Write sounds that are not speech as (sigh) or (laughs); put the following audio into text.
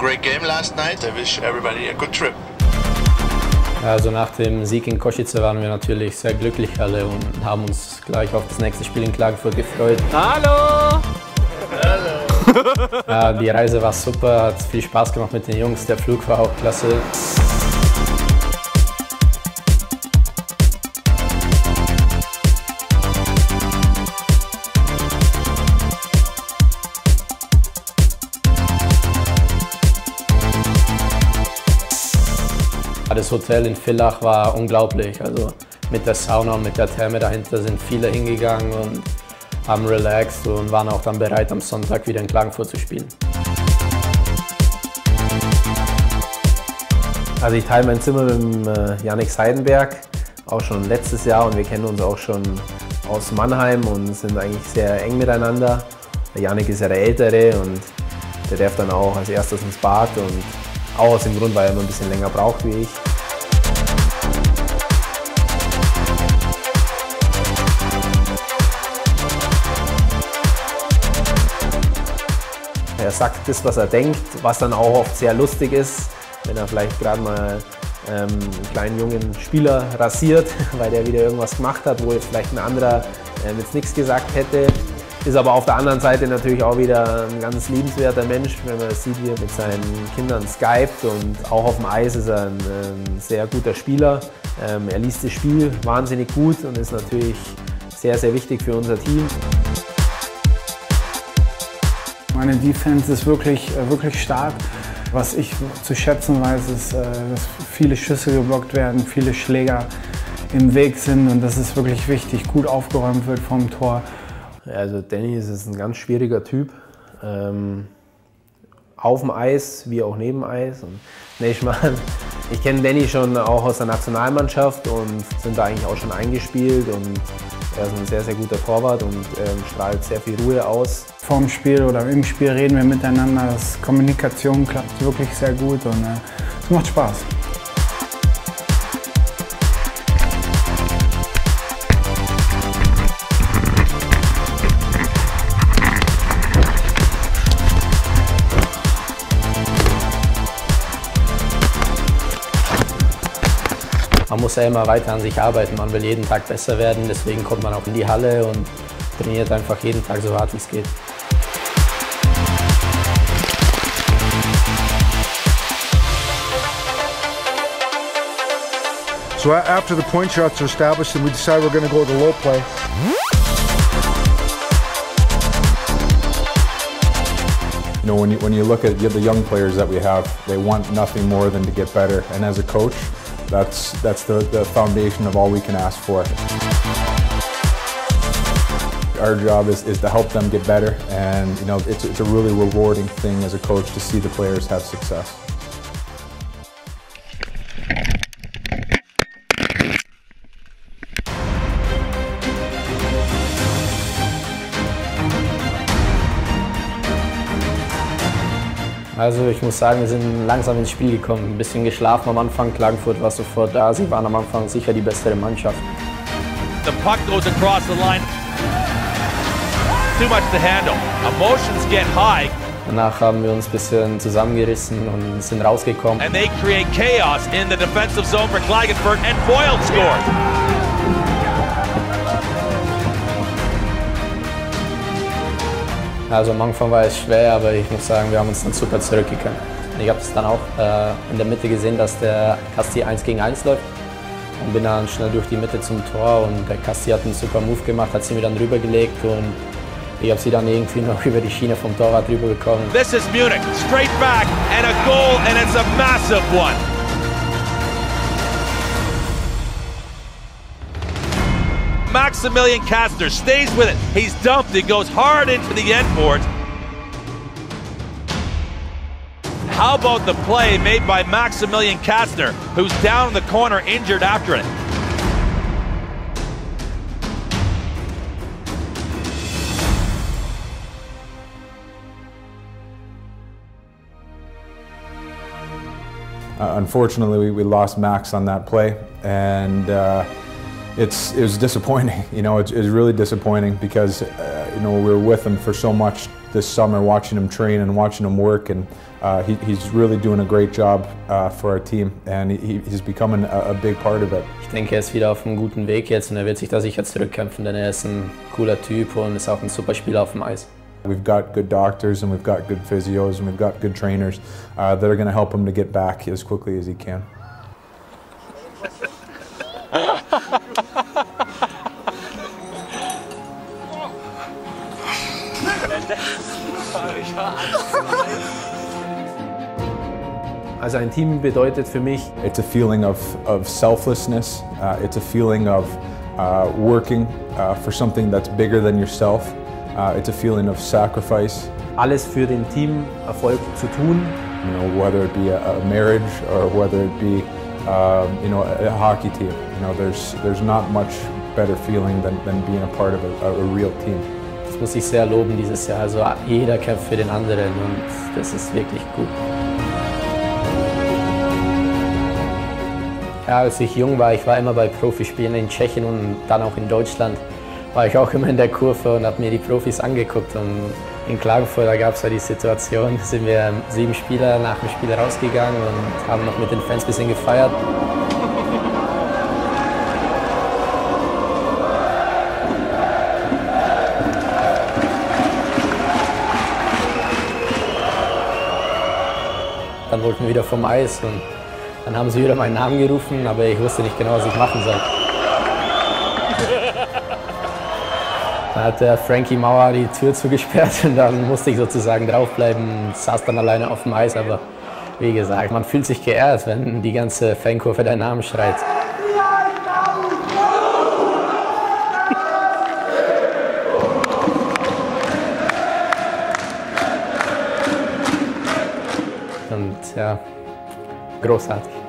great game last night. I wish everybody a good trip. Also nach dem Sieg in Kosice waren wir natürlich sehr glücklich alle und haben uns gleich auf das nächste Spiel in Klagenfurt gefreut. Hallo! Hallo! (laughs) Ja, die Reise war super, hat viel Spaß gemacht mit den Jungs, der Flug war auch klasse. Das Hotel in Villach war unglaublich. Also mit der Sauna und mit der Therme dahinter sind viele hingegangen und haben relaxed und waren auch dann bereit, am Sonntag wieder in Klagenfurt zu spielen. Also ich teile mein Zimmer mit äh, Janik Seidenberg, auch schon letztes Jahr und wir kennen uns auch schon aus Mannheim und sind eigentlich sehr eng miteinander. Der Janik ist ja der Ältere und der darf dann auch als erstes ins Bad und auch aus dem Grund, weil er immer ein bisschen länger braucht wie ich. Er sagt das, was er denkt, was dann auch oft sehr lustig ist, wenn er vielleicht gerade mal ähm, einen kleinen jungen Spieler rasiert, (laughs) weil der wieder irgendwas gemacht hat, wo jetzt vielleicht ein anderer ähm, jetzt nichts gesagt hätte. Ist aber auf der anderen Seite natürlich auch wieder ein ganz liebenswerter Mensch, wenn man sieht, wie er mit seinen Kindern skypt und auch auf dem Eis ist er ein, ein sehr guter Spieler. Ähm, er liest das Spiel wahnsinnig gut und ist natürlich sehr, sehr wichtig für unser Team. Meine Defense ist wirklich, äh, wirklich stark. Was ich zu schätzen weiß, ist, äh, dass viele Schüsse geblockt werden, viele Schläger im Weg sind und das ist wirklich wichtig, gut aufgeräumt wird vom Tor. Also Danny ist ein ganz schwieriger Typ. Ähm, auf dem Eis wie auch neben Eis. Und, nee, ich meine, ich kenne Danny schon auch aus der Nationalmannschaft und sind da eigentlich auch schon eingespielt und er ist ein sehr, sehr guter Torwart und ähm, strahlt sehr viel Ruhe aus. Vorm Spiel oder im Spiel reden wir miteinander. Das Kommunikation klappt wirklich sehr gut und äh, es macht Spaß. Man muss ja immer weiter an sich arbeiten, man will jeden Tag besser werden, deswegen kommt man auch in die Halle und trainiert einfach jeden Tag so hart wie es geht. So after the point shots are established and we decide we're going to go with the low play. You know, when you, when you look at the young players that we have, they want nothing more than to get better. And as a coach, that's, that's the, the foundation of all we can ask for. Our job is, is to help them get better and you know, it's, it's a really rewarding thing as a coach to see the players have success. Also ich muss sagen, wir sind langsam ins Spiel gekommen. Ein bisschen geschlafen am Anfang. Klagenfurt war sofort da. Sie waren am Anfang sicher die bessere Mannschaft. The puck goes across the line. Too much to handle. Emotions get high. Danach haben wir uns ein bisschen zusammengerissen und sind rausgekommen. And they create chaos in the defensive zone for Klagenfurt and Boyle scores. Also am Anfang war es schwer, aber ich muss sagen, wir haben uns dann super zurückgekommen. Ich habe es dann auch äh, in der Mitte gesehen, dass der Casti 1 gegen 1 läuft und bin dann schnell durch die Mitte zum Tor und der Casti hat einen super Move gemacht, hat sie mir dann rübergelegt und ich habe sie dann irgendwie (laughs) noch über die Schiene vom Torwart rüber bekommen. This is Munich, straight back and a goal and it's a massive one. Maximilian Kastner stays with it. He's dumped. He goes hard into the end board. How about the play made by Maximilian Kastner, who's down in the corner injured after it? Uh, unfortunately, we, we lost Max on that play, and uh, it's it was disappointing. (laughs) You know, it, it was really disappointing because uh, you know we were with him for so much this summer watching him train and watching him work, and uh, he, he's really doing a great job uh, for our team, and he, he's becoming a, a big part of it. Ich denke, er ist wieder auf einem guten Weg jetzt und er wird sich da sicher zurückkämpfen, denn er ist ein cooler Typ und ist auch ein super Spieler auf dem Eis. We've got good doctors and we've got good physios and we've got good trainers uh, that are going to help him to get back as quickly as he can. Also ein Team bedeutet für mich, It's a feeling of, of selflessness. Uh, it's a feeling of uh, working uh, for something that's bigger than yourself. Uh, it's a feeling of sacrifice. alles für den Teamerfolg zu tun. You know, whether it be a, a marriage or whether it be, um, you know, a, a hockey team. You know, there's there's not much better feeling than, than being a part of a, a real team. Das muss ich sehr loben dieses Jahr. Also jeder kämpft für den anderen und das ist wirklich gut. Ja, als ich jung war, ich war immer bei Profispielen in Tschechien und dann auch in Deutschland, war ich auch immer in der Kurve und habe mir die Profis angeguckt. Und in Klagenfurt, gab es ja die Situation, sind wir sieben Spieler nach dem Spiel rausgegangen und haben noch mit den Fans ein bisschen gefeiert. Dann wollten wir wieder vom Eis und dann haben sie wieder meinen Namen gerufen, aber ich wusste nicht genau, was ich machen soll. Dann hat der Frankie Mauer die Tür zugesperrt und dann musste ich sozusagen draufbleiben saß dann alleine auf dem Eis. Aber wie gesagt, man fühlt sich geehrt, wenn die ganze Fankurve deinen Namen schreit. Und ja, großartig.